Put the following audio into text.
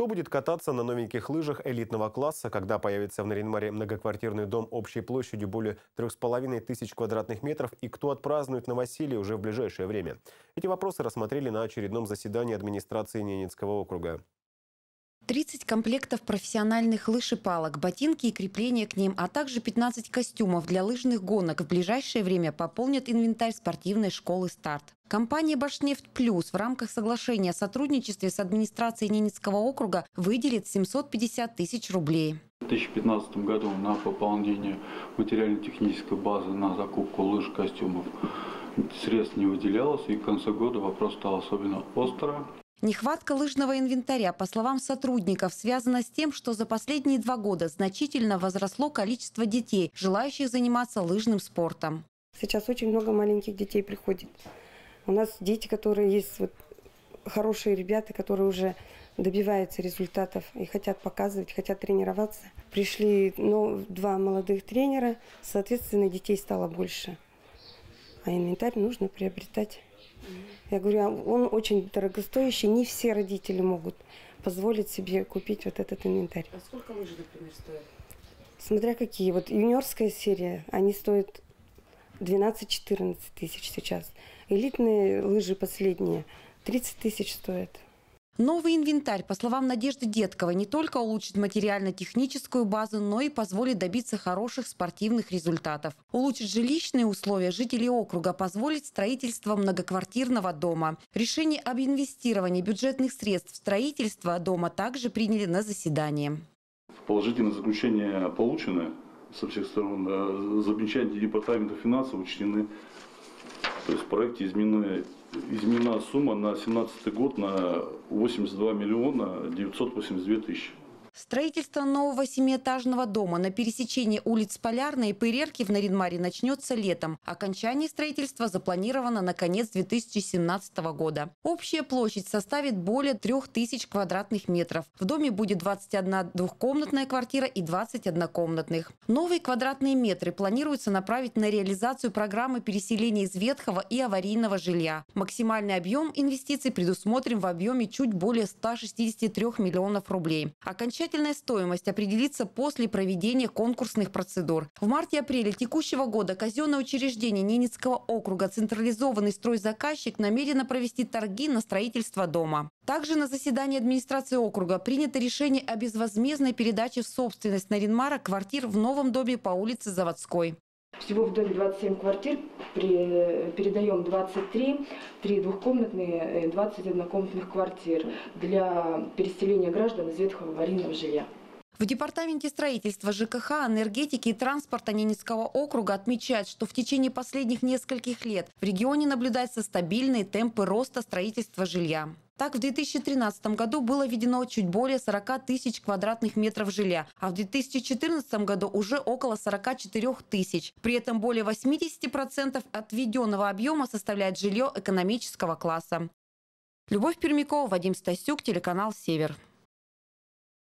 Кто будет кататься на новеньких лыжах элитного класса, когда появится в Наринмаре многоквартирный дом общей площадью более 3,5 тысяч квадратных метров и кто отпразднует новоселье уже в ближайшее время? Эти вопросы рассмотрели на очередном заседании администрации Ненецкого округа. 30 комплектов профессиональных лыж и палок, ботинки и крепления к ним, а также 15 костюмов для лыжных гонок в ближайшее время пополнят инвентарь спортивной школы «Старт». Компания «Башнефть Плюс» в рамках соглашения о сотрудничестве с администрацией Ненецкого округа выделит 750 тысяч рублей. В 2015 году на пополнение материально-технической базы на закупку лыж, костюмов средств не выделялось, и к концу года вопрос стал особенно остро. Нехватка лыжного инвентаря, по словам сотрудников, связана с тем, что за последние два года значительно возросло количество детей, желающих заниматься лыжным спортом. Сейчас очень много маленьких детей приходит. У нас дети, которые есть вот хорошие ребята, которые уже добиваются результатов и хотят показывать, хотят тренироваться. Пришли ну, два молодых тренера, соответственно, детей стало больше. А инвентарь нужно приобретать. Я говорю, а он очень дорогостоящий, не все родители могут позволить себе купить вот этот инвентарь. А сколько лыжи, например, стоят? Смотря какие. Вот юниорская серия, они стоят 12-14 тысяч сейчас. Элитные лыжи последние 30 тысяч стоят. Новый инвентарь, по словам Надежды Детковой, не только улучшит материально-техническую базу, но и позволит добиться хороших спортивных результатов. Улучшит жилищные условия жителей округа, позволит строительство многоквартирного дома. Решение об инвестировании бюджетных средств в строительство дома также приняли на заседании. Положительные заключения получены со всех сторон. Замечания Департамента финансов учтены. То есть в проекте изменены изменена сумма на 2017 год на 82 миллиона 982 тысячи. Строительство нового семиэтажного дома на пересечении улиц Полярной и Пырерки в Наринмаре начнется летом. Окончание строительства запланировано на конец 2017 года. Общая площадь составит более 3000 квадратных метров. В доме будет 21 двухкомнатная квартира и 20 однокомнатных. Новые квадратные метры планируется направить на реализацию программы переселения из ветхого и аварийного жилья. Максимальный объем инвестиций предусмотрен в объеме чуть более 163 миллионов рублей. Окончание Окончательная стоимость определится после проведения конкурсных процедур. В марте-апреле текущего года казенное учреждение Ненецкого округа «Централизованный стройзаказчик» намерено провести торги на строительство дома. Также на заседании администрации округа принято решение о безвозмездной передаче в собственность Наринмара квартир в новом доме по улице Заводской. Всего в доме 27 квартир, передаем 23, 3 двухкомнатные, 20 э, однокомнатных квартир для переселения граждан из ветхого аварийного жилья. В Департаменте строительства ЖКХ, энергетики и транспорта Ненецкого округа отмечают, что в течение последних нескольких лет в регионе наблюдаются стабильные темпы роста строительства жилья. Так, в 2013 году было введено чуть более 40 тысяч квадратных метров жилья, а в 2014 году уже около 44 тысяч. При этом более 80% от введенного объема составляет жилье экономического класса. Любовь Пермякова, Вадим Стасюк, телеканал «Север».